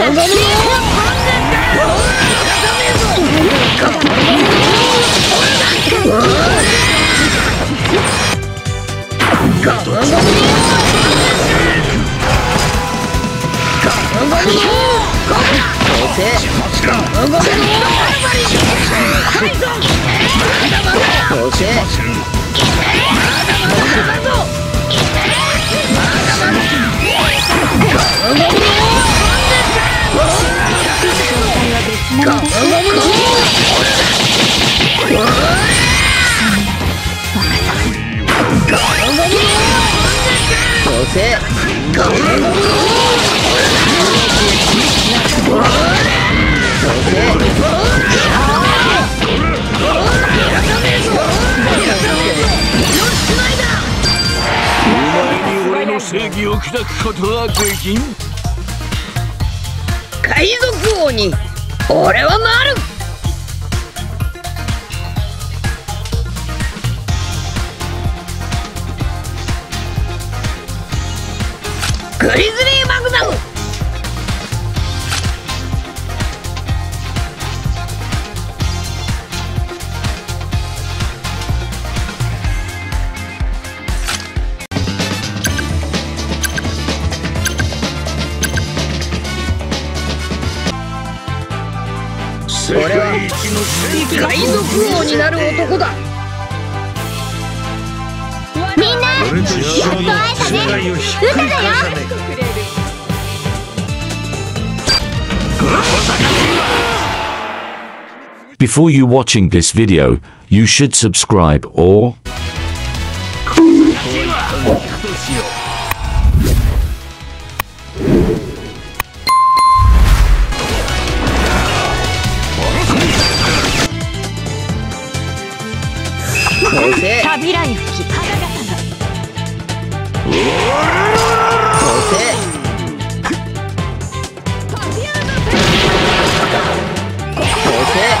まだまだ正義を砕くことはできん。ーマグナム俺は海賊王になる男だ。みんなやっと会えたね。歌だよ Before you watching this video, you should subscribe or Oh!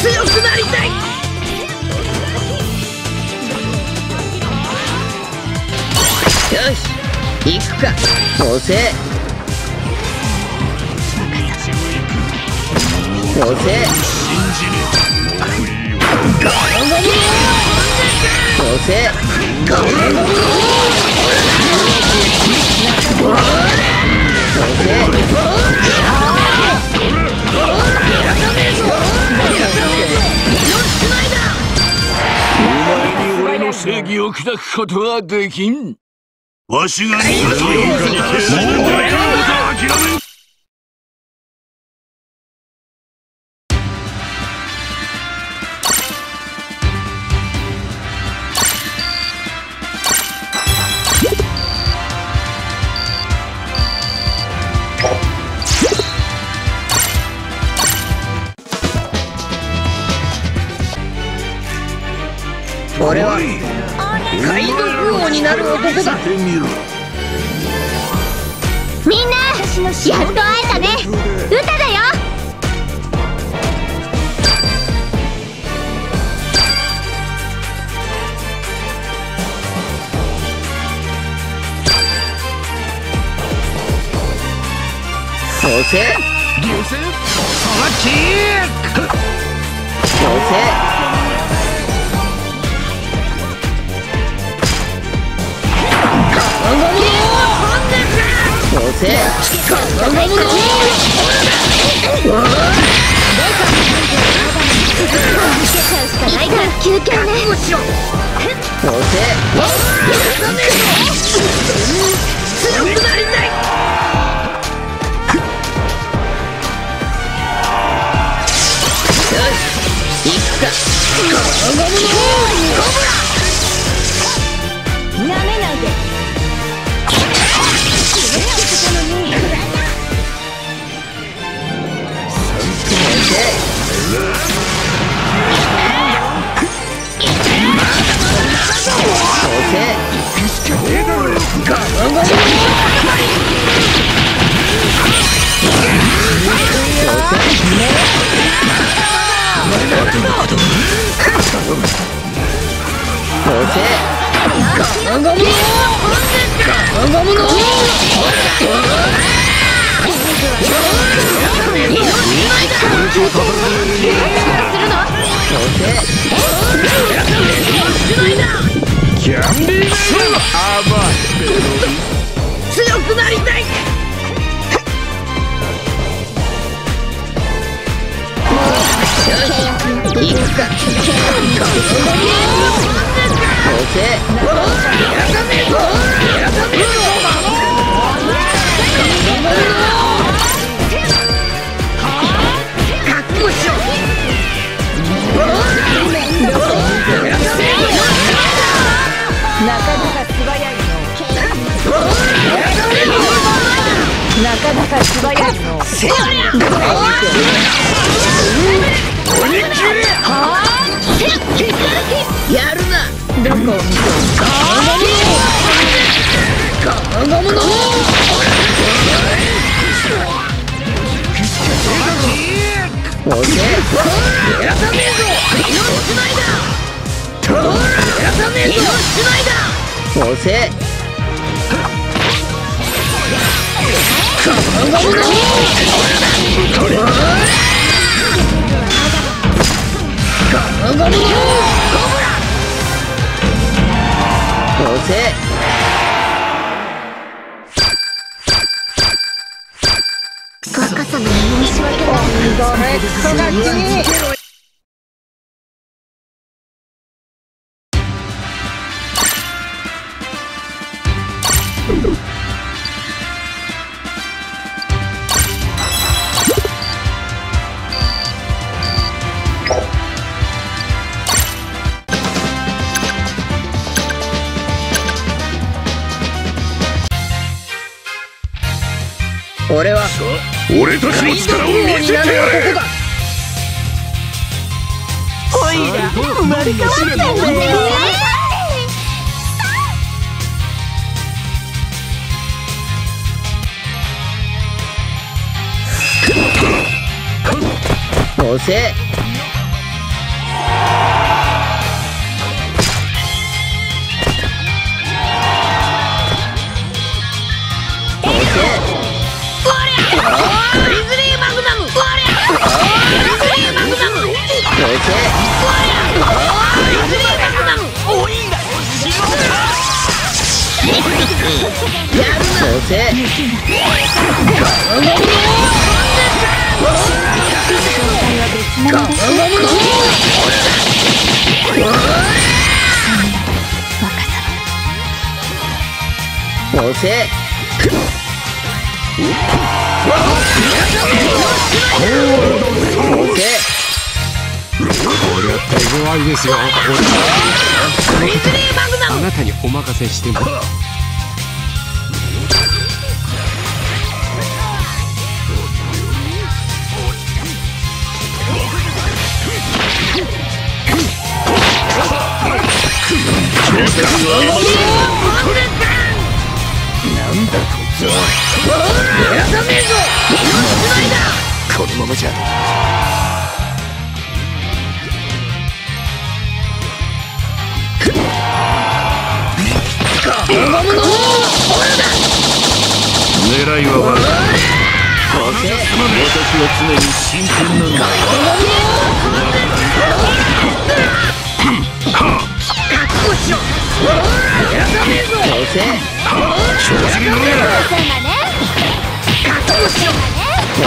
強くなりたい。よし。行くか。押せガムガム押せガムガム正義を砕くことはできんわしが逃がすよもう大丈夫だ諦めんそせ流星サワキそせそせないから休憩ねそせ。行せキャンディー甘強くなりたい。くかなかなか素早いのどこを見てそせそせそせ若さのクソガキ俺は俺たちの力を見せてやれ！だおいら生まれ変わったんだね。そせおせこりゃ手強いですよあなたにお任せしてもこのままじゃ。狙いは悪い私は常に真剣なんだどうせど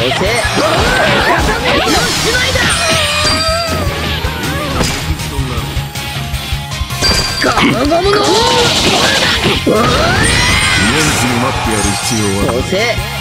うせ文句に待ってやる必要はどうせ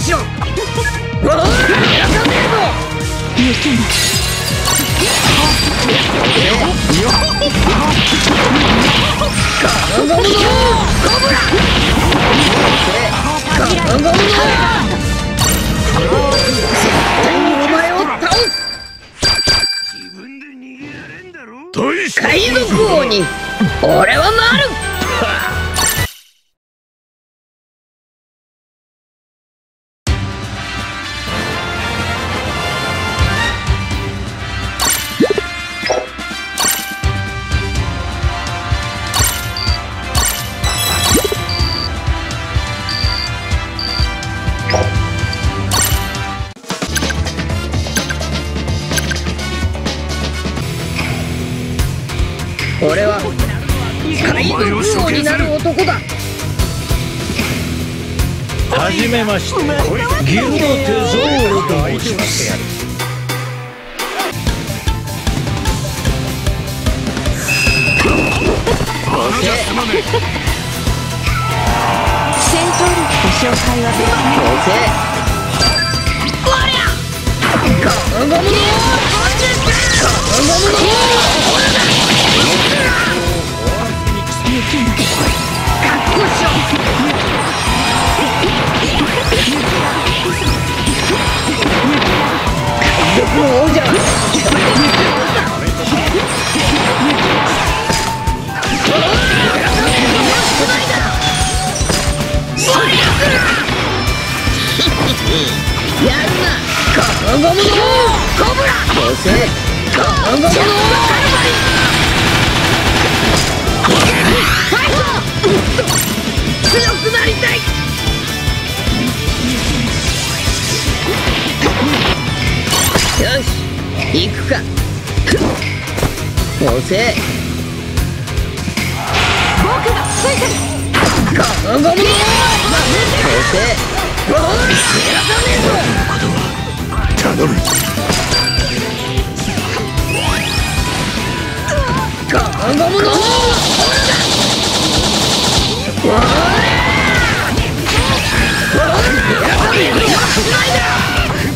しろお前を倒す。大した海賊王に俺はなる戦闘力と紹介は別にどうせ僕の王者。よしいくか。頼むこのゴムの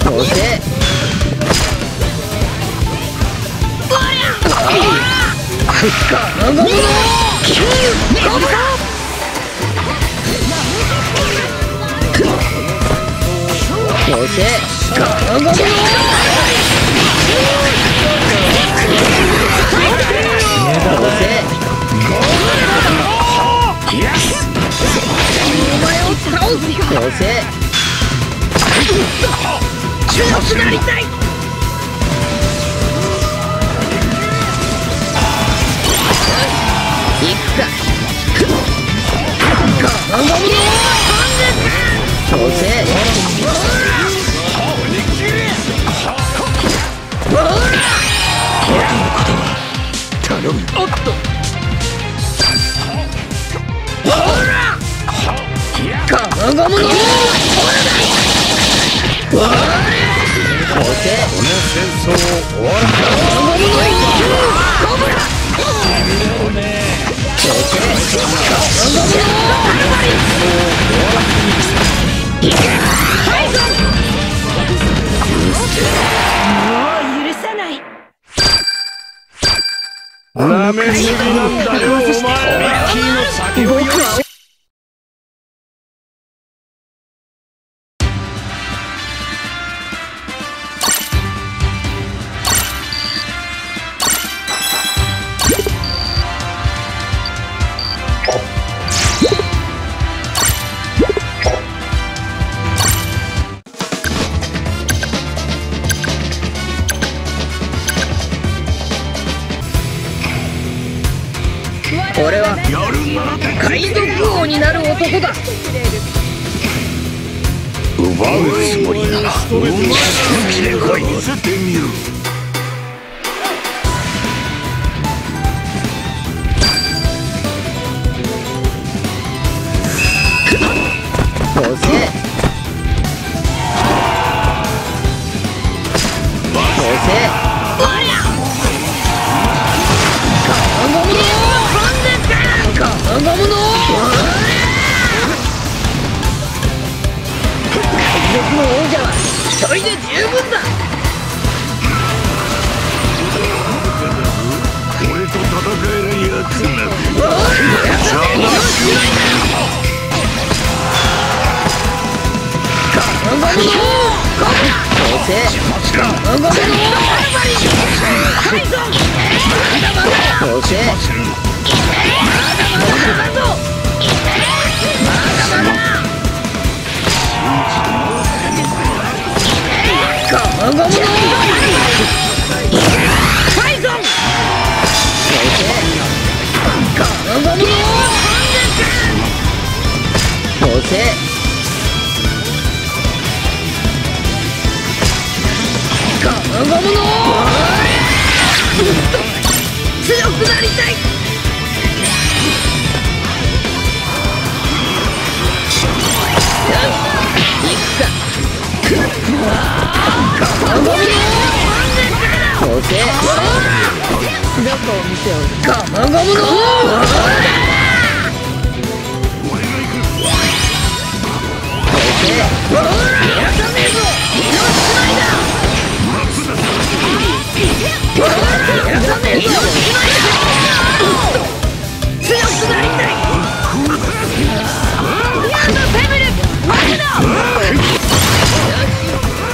どうせこのゴム強くなりたい。ガンガなめすぎなんだよお前。ミッキーの先を海賊王になる男だ。奪うつもりなら本気で来い。見せてみろどうせ一人で十分だ。俺と戦えるやつな邪魔しガンガムのどうせのフておるガンガムの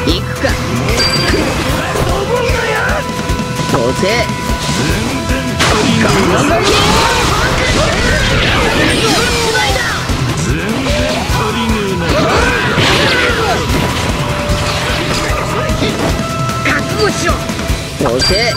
行くか。どう Okay!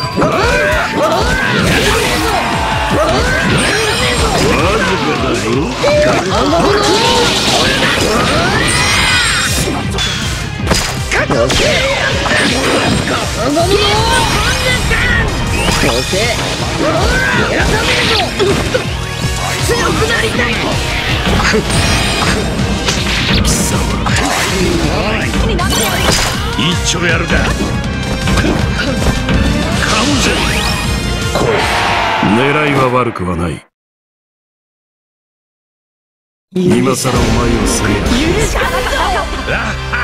狙い。は悪くはない今さらお前を責めや